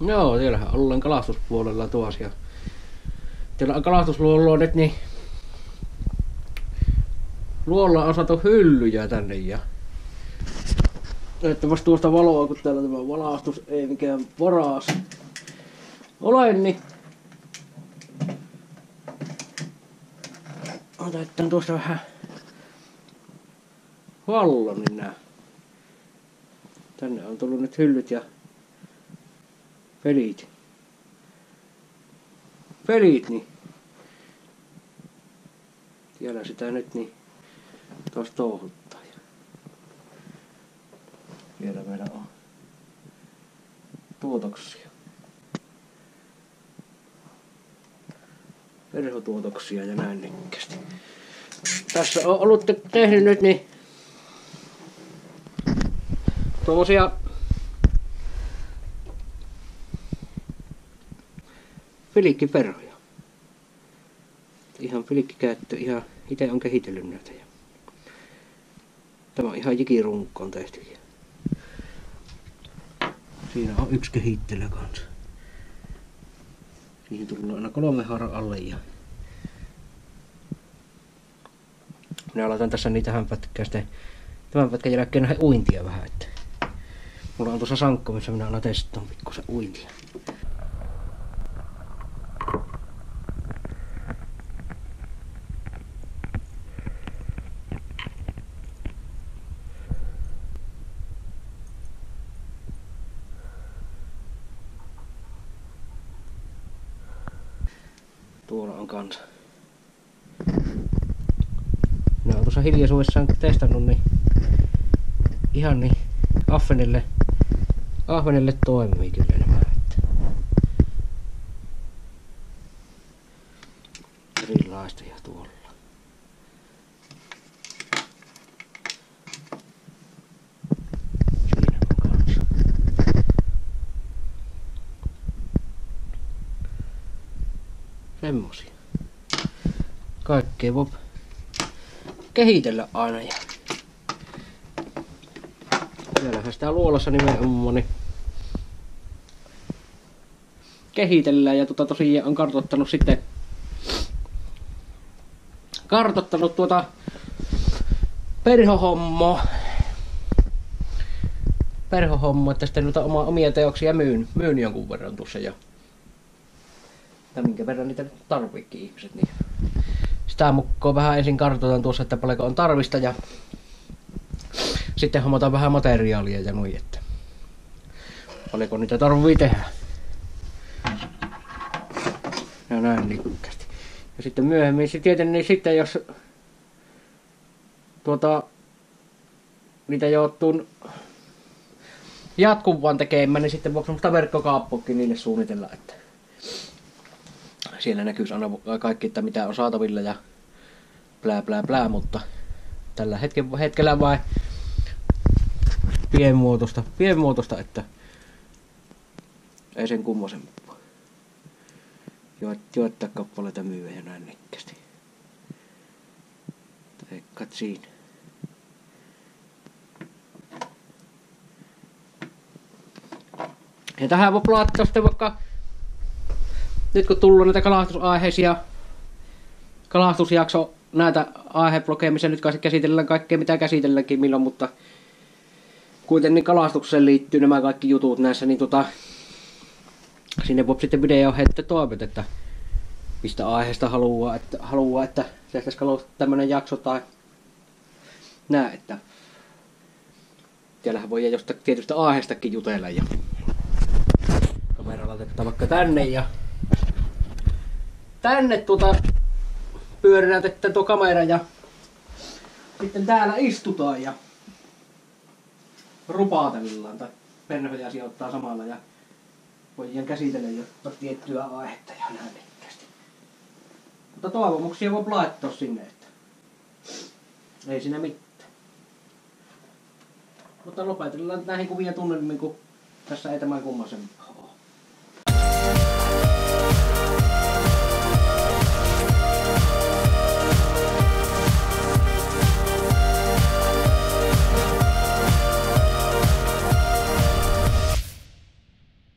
Joo, siellähän ollaan kalastuspuolella tuossa. Ja siellä on kalastusluonnonet, niin luolla on saatu hyllyjä tänne ja että vasta tuosta valoa, kun täällä tämä valastus ei mikään varas ole, niin otetaan tuosta vähän vallon, niin nää. Tänne on tullut nyt hyllyt ja pelit. Pelit, niin siellä sitä nyt niin tuossa touhuttaa. Vielä meillä on tuotoksia. Perhotuotoksia ja näin nekkästi. Tässä on ollut te- tehnyt nyt niin tuommoisia filikkiperhoja. Ihan filikkikäyttö, ihan itse on kehitellyt näitä. Tämä on ihan jikirunkkoon tehty. Siinä on yksi kehittelä kanssa. Siihen tullut aina kolme haaran alle ja minä laitan tässä niitä tähän pätkään sitten tämän pätkän jälkeen uintia vähän, että mulla on tuossa sankko, missä minä aina testaan pikkusen uintia. Tuolla on kanssa. Minä olen tuossa hiljaisuudessaan testannut, niin ihan niin Affenille, Ahvenille toimii kyllä nämä. Erilaista ja tuolla. Siinä on kanssa. Semmosia. Kaikkea voi kehitellä aina ja Siellähän sitä luolassa nimenomaan niin kehitellään ja tota tosiaan on kartoittanut sitten kartoittanut tuota perhohommoa perhohommoa, että sitten noita oma, omia teoksia myyn, myyn jonkun verran tuossa ja ja minkä verran niitä tarviikin ihmiset, niin sitä mukaan vähän ensin kartoitan tuossa, että paljonko on tarvista ja sitten hommataan vähän materiaalia ja noin, että paljonko niitä tarvii tehdä. Ja näin likkästi. Ja sitten myöhemmin se tietenkin niin sitten jos tuota niitä joutuu jatkuvan tekemään, niin sitten voiko semmoista verkkokaappuakin niille suunnitella, että siellä näkyisi aina kaikki, että mitä on saatavilla ja plää plää plää, mutta tällä hetken, hetkellä vain pienmuotoista, pienmuotoista, että ei sen kummosempaa. Joittaa kappaleita myyä ja näin nekkästi. Teikkat siinä. Ja tähän voi laittaa sitten vaikka nyt kun tullut näitä kalastusaiheisia kalastusjakso näitä aiheblogeja, missä nyt käsitellään kaikkea mitä käsitelläänkin milloin, mutta kuitenkin kalastukseen liittyy nämä kaikki jutut näissä, niin tota, sinne voi sitten video heittää toimet, että mistä aiheesta haluaa, että, haluaa, että tehtäisiin tämmönen jakso tai näin, että siellähän voi jostain tietystä aiheestakin jutella ja kamera laitetaan vaikka tänne ja tänne tuota pyörätetään tuo kamera ja sitten täällä istutaan ja rupaatellaan tai perhoja sijoittaa samalla ja voidaan käsitellä jo tiettyä aihetta ja näin nekkästi. Mutta toivomuksia voi laittaa sinne, että ei siinä mitään. Mutta lopetellaan näihin kuvia tunnelmiin, kun tässä ei tämän kummasempaa.